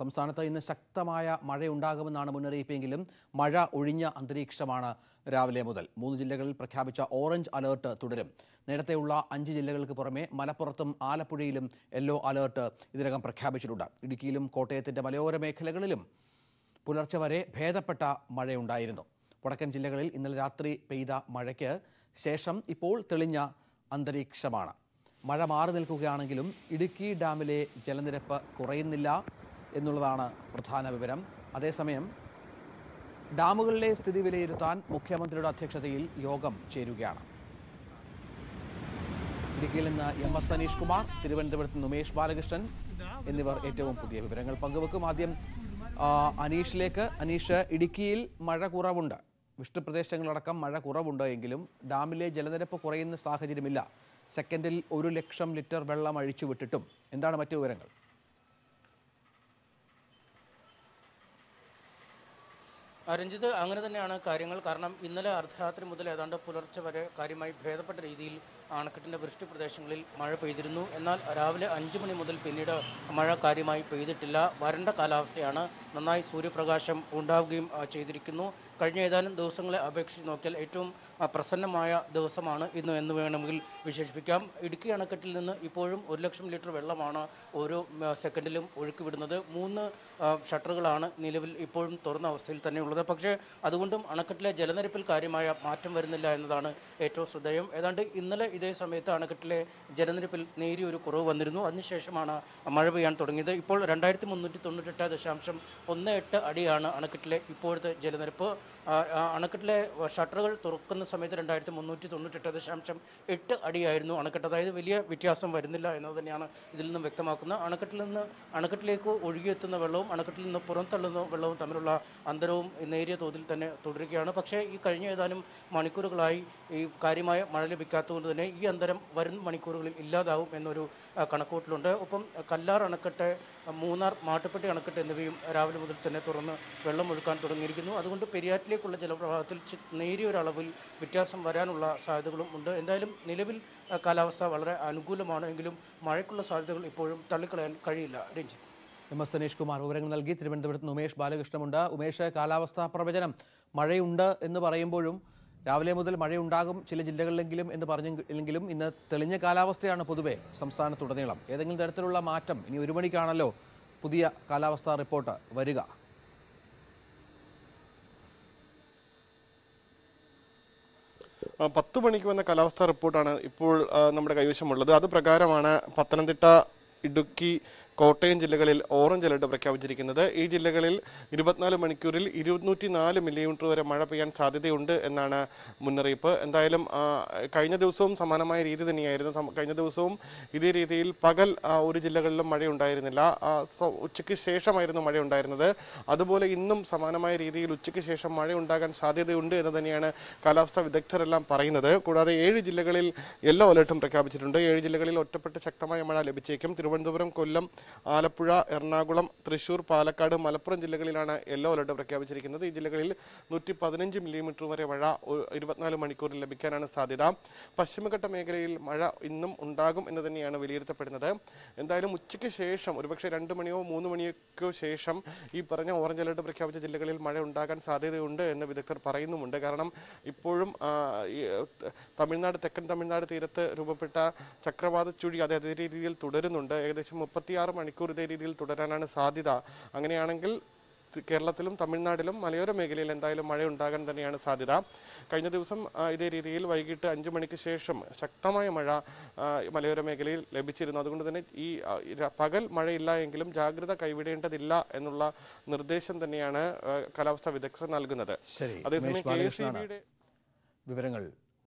സംസ്ഥാനത്ത് ഇന്ന് ശക്തമായ മഴയുണ്ടാകുമെന്നാണ് മുന്നറിയിപ്പെങ്കിലും മഴ ഒഴിഞ്ഞ അന്തരീക്ഷമാണ് രാവിലെ മുതൽ. മൂന്ന് ജില്ലകളിൽ പ്രഖ്യാപിച്ച ഓറഞ്ച് അലേർട്ട് തുടരും. നേരത്തെയുള്ള അഞ്ച് ജില്ലകൾക്ക് പുറമെ മലപ്പുറത്തും ആലപ്പുഴയിലും യെല്ലോ അലേർട്ട് ഇതിനകം പ്രഖ്യാപിച്ചിട്ടുണ്ട്. ഇടുക്കിയിലും കോട്ടയത്തിന്റെ മലയോര മേഖലകളിലും പുലർച്ചെ വരെ ഭേദപ്പെട്ട മഴയുണ്ടായിരുന്നു. വടക്കൻ ജില്ലകളിൽ ഇന്നലെ രാത്രി പെയ്ത മഴയ്ക്ക് ശേഷം ഇപ്പോൾ തെളിഞ്ഞ അന്തരീക്ഷമാണ്. മഴ മാറി നിൽക്കുകയാണെങ്കിലും ഇടുക്കി ഡാമിലെ ജലനിരപ്പ് കുറയുന്നില്ല. എന്നുള്ളതാണ് പ്രധാന വിവരം. അതേസമയം ഡാമുകളിലെ സ്ഥിതി വിലയിരുത്താൻ മുഖ്യമന്ത്രിയുടെ അധ്യക്ഷതയിൽ യോഗം ചേരുകയാണ്. ഇടുക്കിയിൽ നിന്ന് എം എസ് സനീഷ് കുമാർ തിരുവനന്തപുരത്ത് നിന്ന് ഉമേഷ് ബാലകൃഷ്ണൻ എന്നിവർ ഏറ്റവും പുതിയ വിവരങ്ങൾ പങ്കുവെക്കും. ആദ്യം അനീഷിലേക്ക്. അനീഷ് ഇടുക്കിയിൽ മഴ കുറവുണ്ട്. വിഷ്ണുപ്രദേശങ്ങളടക്കം മഴ കുറവുണ്ട് എങ്കിലും ഡാമിലെ ജലനിരപ്പ് കുറയുന്ന സാഹചര്യമില്ല. സെക്കൻഡിൽ ഒരു ലക്ഷം ലിറ്റർ വെള്ളം അഴിച്ചുവിട്ടിട്ടും. എന്താണ് മറ്റു വിവരങ്ങൾ? രഞ്ജിത്ത് അങ്ങനെ തന്നെയാണ് കാര്യങ്ങൾ. കാരണം ഇന്നലെ അർദ്ധരാത്രി മുതൽ ഏതാണ്ട് പുലർച്ചെ വരെ കാര്യമായി ഭേദപ്പെട്ട രീതിയിൽ അണക്കെട്ടിന്റെ വൃഷ്ടി പ്രദേശങ്ങളിൽ മഴ പെയ്തിരുന്നു. എന്നാൽ രാവിലെ അഞ്ച് മണി മുതൽ പിന്നീട് മഴ കാര്യമായി പെയ്തിട്ടില്ല. വരണ്ട കാലാവസ്ഥയാണ് നന്നായി സൂര്യപ്രകാശം ഉണ്ടാവുകയും ചെയ്തിരിക്കുന്നു. കഴിഞ്ഞ ഏതാനും ദിവസങ്ങളെ അപേക്ഷിച്ച് നോക്കിയാൽ ഏറ്റവും പ്രസന്നമായ ദിവസമാണ് ഇന്ന് എന്ന് വേണമെങ്കിൽ വിശേഷിപ്പിക്കാം. ഇടുക്കി അണക്കെട്ടിൽ നിന്ന് ഇപ്പോഴും ഒരു ലക്ഷം ലിറ്റർ വെള്ളമാണ് ഓരോ സെക്കൻഡിലും ഒഴുക്കി വിടുന്നത് മൂന്ന് ഷട്ടറുകളാണ് നിലവിൽ ഇപ്പോഴും തുറന്ന അവസ്ഥയിൽ തന്നെയുള്ളത്. പക്ഷേ അതുകൊണ്ടും അണക്കെട്ടിലെ ജലനിരപ്പിൽ കാര്യമായ മാറ്റം വരുന്നില്ല എന്നതാണ് ഏറ്റവും ശ്രദ്ധേയം. ഏതാണ്ട് ഇന്നലെ ഇതേ സമയത്ത് അണക്കെട്ടിലെ ജലനിരപ്പിൽ നേരിയൊരു കുറവ് വന്നിരുന്നു. അതിനുശേഷമാണ് മഴ പെയ്യാൻ തുടങ്ങിയത്. ഇപ്പോൾ രണ്ടായിരത്തി മുന്നൂറ്റി തൊണ്ണൂറ്റെട്ട് ദശാംശം ഒന്ന് എട്ട് അടിയാണ് അണക്കെട്ടിലെ ഇപ്പോഴത്തെ ജലനിരപ്പ്. അണക്കെട്ടിലെ ഷട്ടറുകൾ തുറക്കുന്ന സമയത്ത് രണ്ടായിരത്തി മുന്നൂറ്റി തൊണ്ണൂറ്റെട്ട് ദശാംശം എട്ട് അടിയായിരുന്നു അണക്കെട്ട്. അതായത് വലിയ വ്യത്യാസം വരുന്നില്ല എന്നത് തന്നെയാണ് ഇതിൽ നിന്നും വ്യക്തമാക്കുന്നത്. അണക്കെട്ടിൽ നിന്ന് അണക്കെട്ടിലേക്ക് ഒഴുകിയെത്തുന്ന വെള്ളവും അണക്കെട്ടിൽ നിന്ന് പുറന്തള്ളുന്ന വെള്ളവും തമ്മിലുള്ള അന്തരവും നേരിയ തോതിൽ തന്നെ തുടരുകയാണ്. പക്ഷേ ഈ കഴിഞ്ഞ ഏതാനും മണിക്കൂറുകളായി ഈ കാര്യമായ മഴ ലഭിക്കാത്തതുകൊണ്ട് തന്നെ ഈ അന്തരം വരും മണിക്കൂറുകളിൽ ഇല്ലാതാവും എന്നൊരു കണക്കൂട്ടിലുണ്ട് ഒപ്പം കല്ലാർ അണക്കെട്ട് മൂന്നാർ മാട്ടുപ്പെട്ടി അണക്കെട്ട് എന്നിവയും രാവിലെ മുതൽ തന്നെ തുറന്ന് വെള്ളം ഒഴുക്കാൻ തുടങ്ങിയിരിക്കുന്നു. അതുകൊണ്ട് പെരിയാറ്റിലേക്കുള്ള ജലപ്രവാഹത്തിൽ നേരിയ അളവിൽ വ്യത്യാസം വരാനുള്ള സാധ്യതകളും ഉണ്ട്. എന്തായാലും നിലവിൽ കാലാവസ്ഥ വളരെ അനുകൂലമാണ് എങ്കിലും മഴയ്ക്കുള്ള സാധ്യതകൾ ഇപ്പോഴും തള്ളിക്കളയാൻ കഴിയില്ല. രഞ്ജിത്ത്. എം എസ് സനീഷ് കുമാർ വിവരങ്ങൾ നൽകി തിരുവനന്തപുരത്ത് ഉമേഷ് ബാലകൃഷ്ണമുണ്ട്. ഉമേഷ് കാലാവസ്ഥാ പ്രവചനം. മഴയുണ്ട് എന്ന് പറയുമ്പോഴും രാവിലെ മുതൽ മഴയുണ്ടാകും ചില ജില്ലകളിലെങ്കിലും എന്ന് പറഞ്ഞെങ്കിലും ഇന്ന് തെളിഞ്ഞ കാലാവസ്ഥയാണ് പൊതുവെ സംസ്ഥാനത്തുടനീളം. ഏതെങ്കിലും തരത്തിലുള്ള മാറ്റം ഇനി ഒരു മണിക്കാണല്ലോ പുതിയ കാലാവസ്ഥാ റിപ്പോർട്ട് വരിക. പത്ത് മണിക്ക് വന്ന കാലാവസ്ഥാ റിപ്പോർട്ടാണ് ഇപ്പോൾ നമ്മുടെ കൈവശമുള്ളത്. അത് പ്രകാരമാണ് പത്തനംതിട്ട ഇടുക്കി കോട്ടയം ജില്ലകളിൽ ഓറഞ്ച് അലർട്ട് പ്രഖ്യാപിച്ചിരിക്കുന്നത്. ഈ ജില്ലകളിൽ ഇരുപത്തിനാല് മണിക്കൂറിൽ ഇരുന്നൂറ്റി നാല് മില്ലിമീറ്റർ വരെ മഴ പെയ്യാൻ സാധ്യതയുണ്ട് എന്നാണ് മുന്നറിയിപ്പ്. എന്തായാലും കഴിഞ്ഞ ദിവസവും സമാനമായ രീതി തന്നെയായിരുന്നു. കഴിഞ്ഞ ദിവസവും ഇതേ രീതിയിൽ പകൽ ഒരു ജില്ലകളിലും മഴയുണ്ടായിരുന്നില്ല. ഉച്ചയ്ക്ക് ശേഷമായിരുന്നു മഴ ഉണ്ടായിരുന്നത് അതുപോലെ ഇന്നും സമാനമായ രീതിയിൽ ഉച്ചയ്ക്ക് ശേഷം മഴ ഉണ്ടാകാൻ സാധ്യതയുണ്ട് എന്ന് തന്നെയാണ് കാലാവസ്ഥാ വിദഗ്ധരെല്ലാം പറയുന്നത്. കൂടാതെ ഏഴ് ജില്ലകളിൽ യെല്ലോ അലർട്ടും പ്രഖ്യാപിച്ചിട്ടുണ്ട്. ഏഴ് ജില്ലകളിൽ ഒറ്റപ്പെട്ട ശക്തമായ മഴ ലഭിച്ചേക്കും. തിരുവനന്തപുരം കൊല്ലം ആലപ്പുഴ എറണാകുളം തൃശൂർ പാലക്കാട് മലപ്പുറം ജില്ലകളിലാണ് യെല്ലോ അലർട്ട് പ്രഖ്യാപിച്ചിരിക്കുന്നത്. ഈ ജില്ലകളിൽ നൂറ്റി പതിനഞ്ച് മില്ലിമീറ്റർ വരെ മഴ ഇരുപത്തിനാല് മണിക്കൂറിൽ ലഭിക്കാനാണ് സാധ്യത. പശ്ചിമഘട്ട മേഖലയിൽ മഴ ഇന്നും ഉണ്ടാകും എന്ന് തന്നെയാണ് വിലയിരുത്തപ്പെടുന്നത്. എന്തായാലും ഉച്ചയ്ക്ക് ശേഷം ഒരുപക്ഷെ രണ്ട് മണിയോ മൂന്ന് മണിയൊക്കെ ശേഷം ഈ പറഞ്ഞ ഓറഞ്ച് അലർട്ട് പ്രഖ്യാപിച്ച ജില്ലകളിൽ മഴ ഉണ്ടാകാൻ സാധ്യതയുണ്ട് എന്ന് വിദഗ്ധർ പറയുന്നുമുണ്ട്. കാരണം ഇപ്പോഴും തമിഴ്നാട് തെക്കൻ തമിഴ്നാട് തീരത്ത് രൂപപ്പെട്ട ചക്രവാത ചുഴി അതേ രീതിയിൽ തുടരുന്നുണ്ട്. ഏകദേശം മുപ്പത്തിയാറ് മണിക്കൂർ ഇതേ രീതിയിൽ തുടരാനാണ് സാധ്യത. അങ്ങനെയാണെങ്കിൽ കേരളത്തിലും തമിഴ്നാട്ടിലും മലയോര മേഖലയിൽ എന്തായാലും മഴ ഉണ്ടാകാൻ തന്നെയാണ് സാധ്യത. കഴിഞ്ഞ ദിവസം ഇതേ രീതിയിൽ വൈകിട്ട് അഞ്ചു മണിക്ക് ശേഷം ശക്തമായ മഴ മലയോര മേഖലയിൽ ലഭിച്ചിരുന്നു. അതുകൊണ്ട് തന്നെ ഈ പകൽ മഴയില്ല എങ്കിലും ജാഗ്രത കൈവിടേണ്ടതില്ല എന്നുള്ള നിർദ്ദേശം തന്നെയാണ് കാലാവസ്ഥാ വിദഗ്ധർ നൽകുന്നത്. അതേസമയം കെ വിവരങ്ങൾ